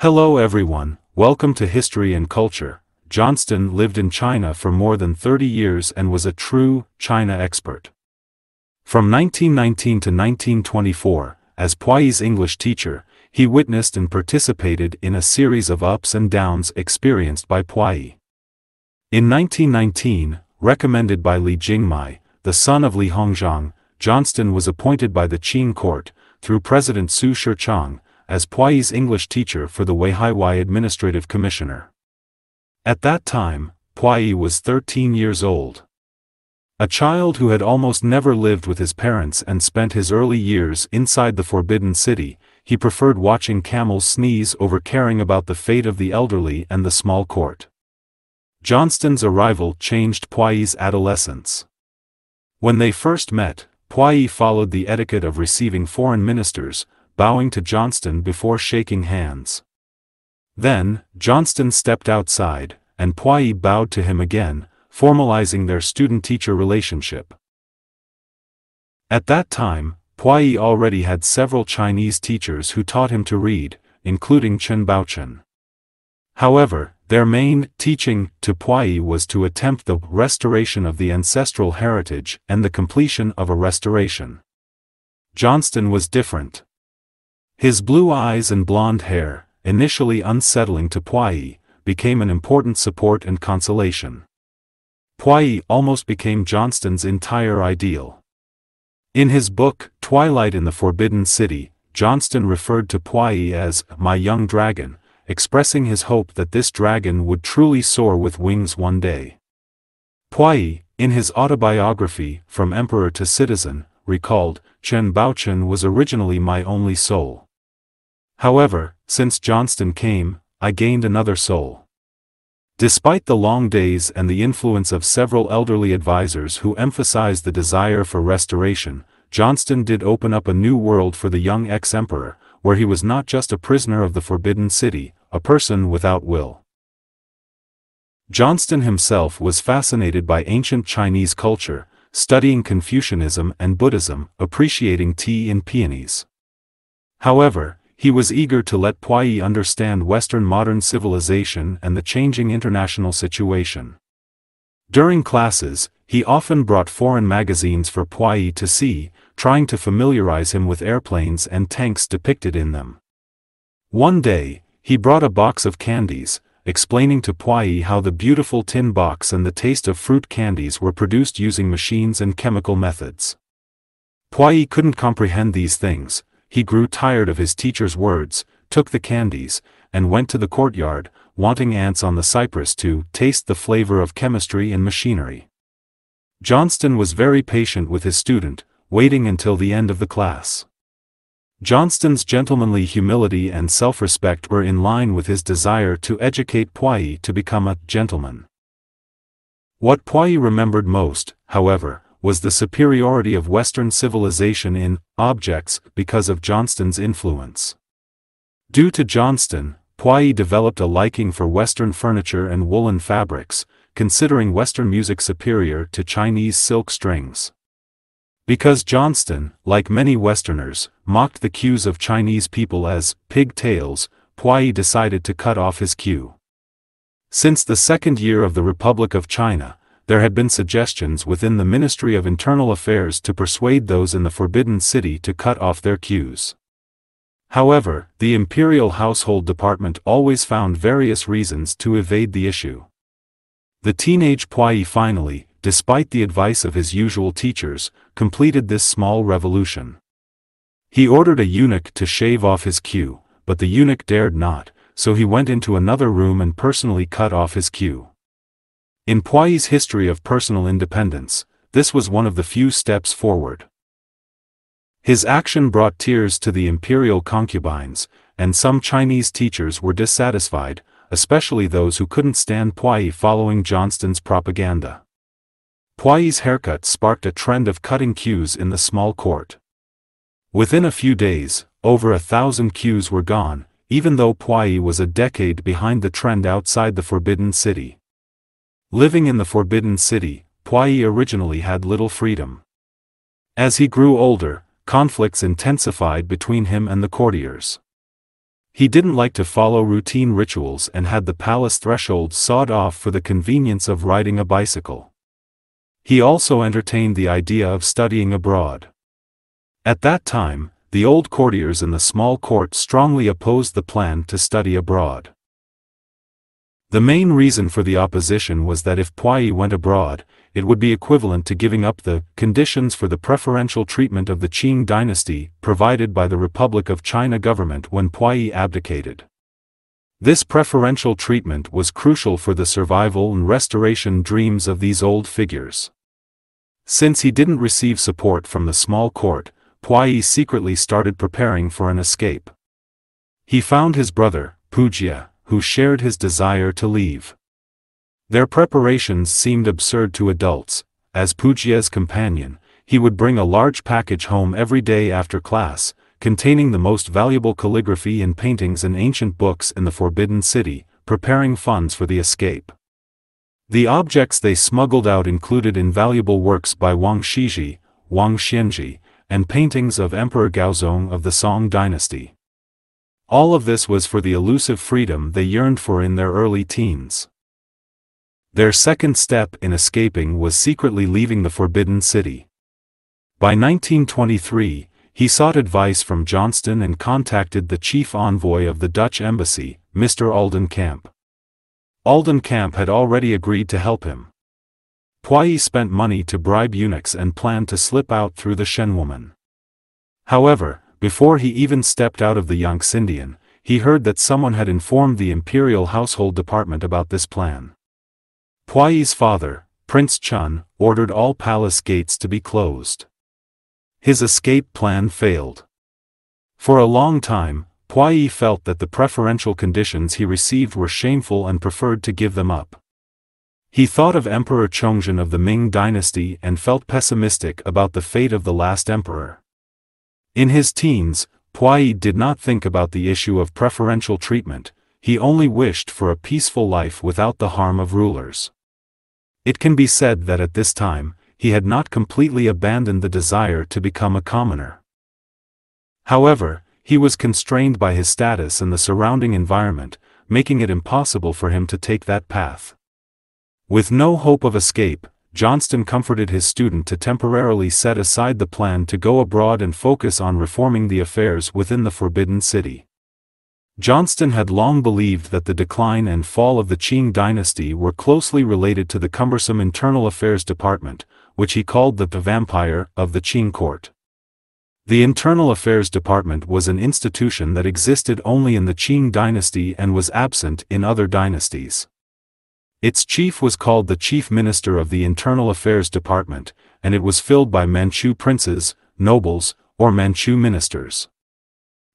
Hello everyone, welcome to History and Culture. Johnston lived in China for more than 30 years and was a true China expert. From 1919 to 1924, as Puyi's English teacher, he witnessed and participated in a series of ups and downs experienced by Puyi. In 1919, recommended by Li Jingmai, the son of Li Hongzhang, Johnston was appointed by the Qing court, through President Xu Shichang, as Puyi's English teacher for the Weihaiwei Administrative Commissioner. At that time, Puyi was 13 years old. A child who had almost never lived with his parents and spent his early years inside the Forbidden City, he preferred watching camels sneeze over caring about the fate of the elderly and the small court. Johnston's arrival changed Puyi's adolescence. When they first met, Puyi followed the etiquette of receiving foreign ministers, bowing to Johnston before shaking hands. Then, Johnston stepped outside, and Puyi bowed to him again, formalizing their student-teacher relationship. At that time, Puyi already had several Chinese teachers who taught him to read, including Chen Baochen. However, their main teaching to Puyi was to attempt the restoration of the ancestral heritage and the completion of a restoration. Johnston was different. His blue eyes and blonde hair, initially unsettling to Puyi, became an important support and consolation. Puyi almost became Johnston's entire ideal. In his book, Twilight in the Forbidden City, Johnston referred to Puyi as my young dragon, expressing his hope that this dragon would truly soar with wings one day. Puyi, in his autobiography, From Emperor to Citizen, recalled, Chen Baochen was originally my only soul. However, since Johnston came, I gained another soul. Despite the long days and the influence of several elderly advisers who emphasized the desire for restoration, Johnston did open up a new world for the young ex-emperor, where he was not just a prisoner of the Forbidden City, a person without will. Johnston himself was fascinated by ancient Chinese culture, studying Confucianism and Buddhism, appreciating tea and peonies. However, he was eager to let Puyi understand Western modern civilization and the changing international situation. During classes, he often brought foreign magazines for Puyi to see, trying to familiarize him with airplanes and tanks depicted in them. One day, he brought a box of candies, explaining to Puyi how the beautiful tin box and the taste of fruit candies were produced using machines and chemical methods. Puyi couldn't comprehend these things, he grew tired of his teacher's words, took the candies, and went to the courtyard, wanting ants on the cypress to taste the flavor of chemistry and machinery. Johnston was very patient with his student, waiting until the end of the class. Johnston's gentlemanly humility and self-respect were in line with his desire to educate Puyi to become a gentleman. What Puyi remembered most, however, was the superiority of Western civilization in objects because of Johnston's influence. Due to Johnston, Puyi developed a liking for Western furniture and woolen fabrics, considering Western music superior to Chinese silk strings. Because Johnston, like many Westerners, mocked the queues of Chinese people as pigtails, Puyi decided to cut off his queue. Since the second year of the Republic of China, there had been suggestions within the Ministry of Internal Affairs to persuade those in the Forbidden City to cut off their queues. However, the Imperial Household Department always found various reasons to evade the issue. The teenage Puyi finally, despite the advice of his usual teachers, completed this small revolution. He ordered a eunuch to shave off his queue, but the eunuch dared not, so he went into another room and personally cut off his queue. In Puyi's history of personal independence, this was one of the few steps forward. His action brought tears to the imperial concubines, and some Chinese teachers were dissatisfied, especially those who couldn't stand Puyi following Johnston's propaganda. Puyi's haircut sparked a trend of cutting queues in the small court. Within a few days, over a thousand queues were gone, even though Puyi was a decade behind the trend outside the Forbidden City. Living in the Forbidden City, Puyi originally had little freedom. As he grew older, conflicts intensified between him and the courtiers. He didn't like to follow routine rituals and had the palace threshold sawed off for the convenience of riding a bicycle. He also entertained the idea of studying abroad. At that time, the old courtiers in the small court strongly opposed the plan to study abroad. The main reason for the opposition was that if Puyi went abroad, it would be equivalent to giving up the conditions for the preferential treatment of the Qing dynasty provided by the Republic of China government when Puyi abdicated. This preferential treatment was crucial for the survival and restoration dreams of these old figures. Since he didn't receive support from the small court, Puyi secretly started preparing for an escape. He found his brother, Pujie, who shared his desire to leave. Their preparations seemed absurd to adults, as Pujie's companion, he would bring a large package home every day after class, containing the most valuable calligraphy and paintings and ancient books in the Forbidden City, preparing funds for the escape. The objects they smuggled out included invaluable works by Wang Xizhi, Wang Xianzhi, and paintings of Emperor Gaozong of the Song dynasty. All of this was for the elusive freedom they yearned for in their early teens. Their second step in escaping was secretly leaving the Forbidden City. By 1923, he sought advice from Johnston and contacted the chief envoy of the Dutch embassy, Mr. Oldenkamp. Oldenkamp had already agreed to help him. Puyi spent money to bribe eunuchs and planned to slip out through the Shenwumen. However, before he even stepped out of the Yangxindian, he heard that someone had informed the Imperial Household Department about this plan. Puyi's father, Prince Chun, ordered all palace gates to be closed. His escape plan failed. For a long time, Puyi felt that the preferential conditions he received were shameful and preferred to give them up. He thought of Emperor Chongzhen of the Ming dynasty and felt pessimistic about the fate of the last emperor. In his teens, Puyi did not think about the issue of preferential treatment, he only wished for a peaceful life without the harm of rulers. It can be said that at this time, he had not completely abandoned the desire to become a commoner. However, he was constrained by his status and the surrounding environment, making it impossible for him to take that path. With no hope of escape, Johnston comforted his student to temporarily set aside the plan to go abroad and focus on reforming the affairs within the Forbidden City. Johnston had long believed that the decline and fall of the Qing dynasty were closely related to the cumbersome Internal Affairs Department, which he called the vampire of the Qing court. The Internal Affairs Department was an institution that existed only in the Qing dynasty and was absent in other dynasties. Its chief was called the Chief Minister of the Internal Affairs Department, and it was filled by Manchu princes, nobles, or Manchu ministers.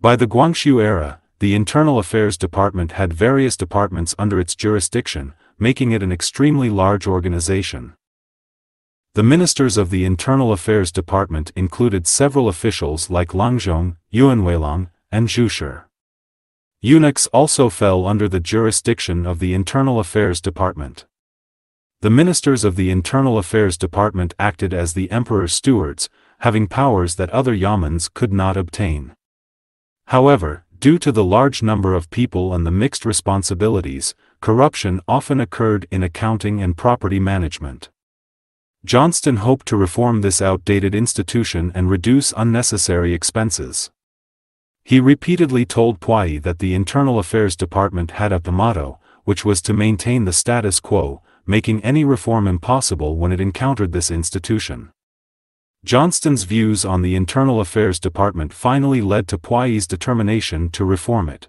By the Guangxu era, the Internal Affairs Department had various departments under its jurisdiction, making it an extremely large organization. The ministers of the Internal Affairs Department included several officials like Langzhong, Yuan Weilang, and Zhu Eunuchs also fell under the jurisdiction of the Internal Affairs Department. The ministers of the Internal Affairs Department acted as the emperor's stewards, having powers that other yamens could not obtain. However, due to the large number of people and the mixed responsibilities, corruption often occurred in accounting and property management. Johnston hoped to reform this outdated institution and reduce unnecessary expenses. He repeatedly told Puyi that the Internal Affairs Department had a motto, which was to maintain the status quo, making any reform impossible when it encountered this institution. Johnston's views on the Internal Affairs Department finally led to Puyi's determination to reform it.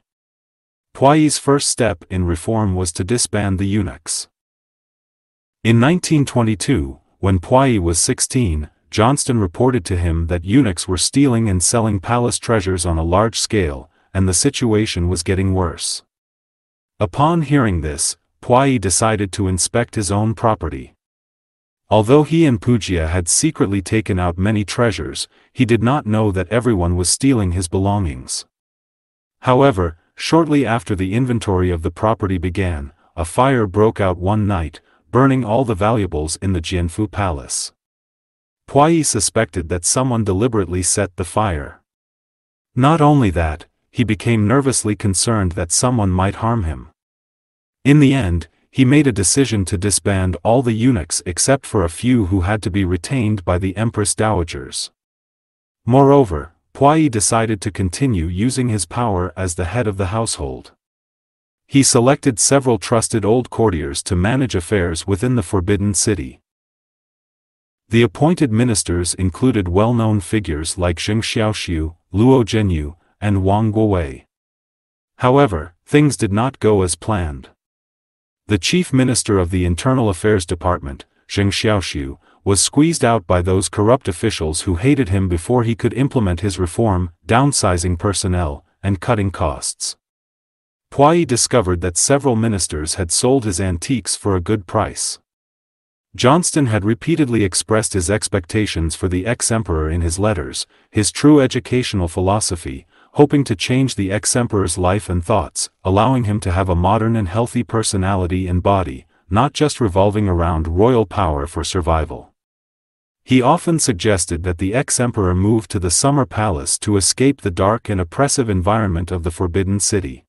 Puyi's first step in reform was to disband the eunuchs. In 1922, when Puyi was 16, Johnston reported to him that eunuchs were stealing and selling palace treasures on a large scale, and the situation was getting worse. Upon hearing this, Puyi decided to inspect his own property. Although he and Pujie had secretly taken out many treasures, he did not know that everyone was stealing his belongings. However, shortly after the inventory of the property began, a fire broke out one night, burning all the valuables in the Jianfu palace. Puyi suspected that someone deliberately set the fire. Not only that, he became nervously concerned that someone might harm him. In the end, he made a decision to disband all the eunuchs except for a few who had to be retained by the empress dowagers. Moreover, Puyi decided to continue using his power as the head of the household. He selected several trusted old courtiers to manage affairs within the Forbidden City. The appointed ministers included well-known figures like Zheng Xiaoxu, Luo Zhenyu, and Wang Guowei. However, things did not go as planned. The chief minister of the Internal Affairs Department, Zheng Xiaoxu, was squeezed out by those corrupt officials who hated him before he could implement his reform, downsizing personnel, and cutting costs. Puyi discovered that several ministers had sold his antiques for a good price. Johnston had repeatedly expressed his expectations for the ex-emperor in his letters, his true educational philosophy, hoping to change the ex-emperor's life and thoughts, allowing him to have a modern and healthy personality and body, not just revolving around royal power for survival. He often suggested that the ex-emperor move to the summer palace to escape the dark and oppressive environment of the Forbidden City.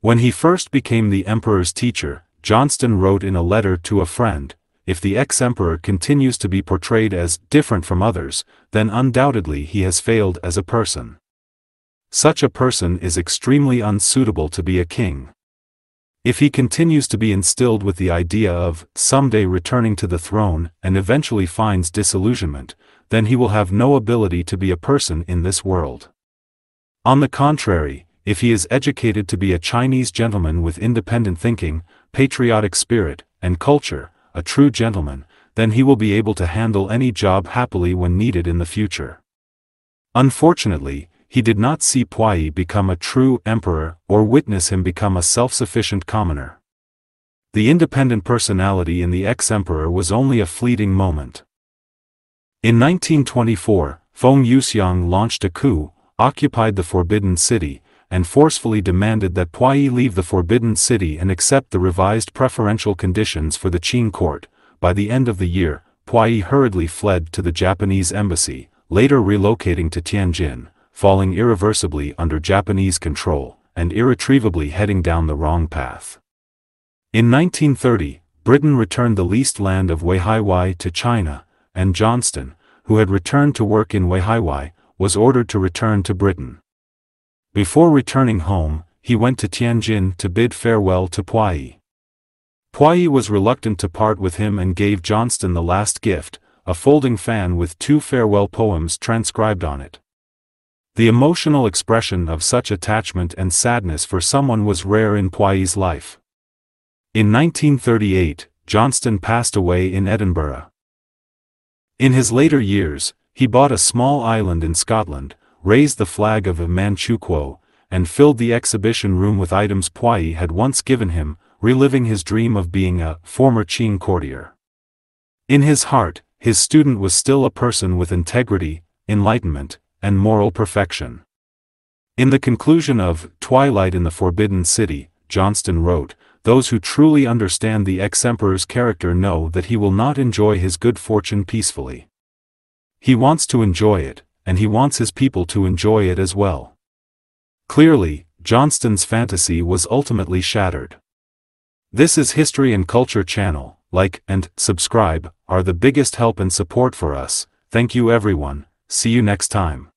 When he first became the emperor's teacher, Johnston wrote in a letter to a friend, if the ex-emperor continues to be portrayed as different from others, then undoubtedly he has failed as a person. Such a person is extremely unsuitable to be a king. If he continues to be instilled with the idea of someday returning to the throne and eventually finds disillusionment, then he will have no ability to be a person in this world. On the contrary, if he is educated to be a Chinese gentleman with independent thinking, patriotic spirit, and culture, a true gentleman, then he will be able to handle any job happily when needed in the future. Unfortunately, he did not see Puyi become a true emperor or witness him become a self-sufficient commoner. The independent personality in the ex-emperor was only a fleeting moment. In 1924, Feng Yuxiang launched a coup, occupied the Forbidden City, and forcefully demanded that Puyi leave the Forbidden City and accept the revised preferential conditions for the Qing court. By the end of the year, Puyi hurriedly fled to the Japanese embassy, later relocating to Tianjin, falling irreversibly under Japanese control, and irretrievably heading down the wrong path. In 1930, Britain returned the leased land of Weihaiwei to China, and Johnston, who had returned to work in Weihaiwei, was ordered to return to Britain. Before returning home, he went to Tianjin to bid farewell to Puyi. Puyi was reluctant to part with him and gave Johnston the last gift, a folding fan with two farewell poems transcribed on it. The emotional expression of such attachment and sadness for someone was rare in Puyi's life. In 1938, Johnston passed away in Edinburgh. In his later years, he bought a small island in Scotland, raised the flag of a Manchukuo, and filled the exhibition room with items Puyi had once given him, reliving his dream of being a former Qing courtier. In his heart, his student was still a person with integrity, enlightenment, and moral perfection. In the conclusion of Twilight in the Forbidden City, Johnston wrote, Those who truly understand the ex-emperor's character know that he will not enjoy his good fortune peacefully. He wants to enjoy it, and he wants his people to enjoy it as well. Clearly, Johnston's fantasy was ultimately shattered. This is History and Culture channel, like and subscribe are the biggest help and support for us, thank you everyone, see you next time.